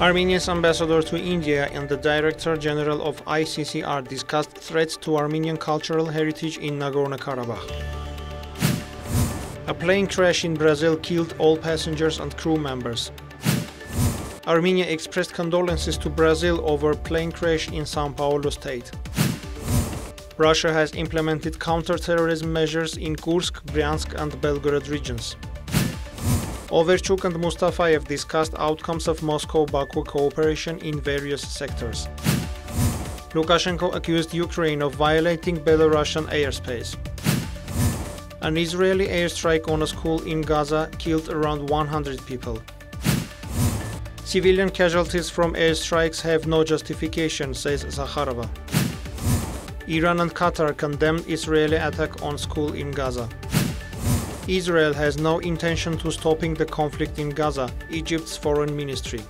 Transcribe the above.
Armenia's ambassador to India and the Director General of ICCR discussed threats to Armenian cultural heritage in Nagorno-Karabakh. A plane crash in Brazil killed all passengers and crew members. Armenia expressed condolences to Brazil over plane crash in São Paulo state. Russia has implemented counter-terrorism measures in Kursk, Bryansk and Belgorod regions. Overchuk and Mustafayev discussed outcomes of Moscow-Baku cooperation in various sectors. Lukashenko accused Ukraine of violating Belarusian airspace. An Israeli airstrike on a school in Gaza killed around 100 people. Civilian casualties from airstrikes have no justification, says Zakharova. Iran and Qatar condemned Israeli attack on school in Gaza. Israel has no intention to stopping the conflict in Gaza, Egypt's foreign ministry.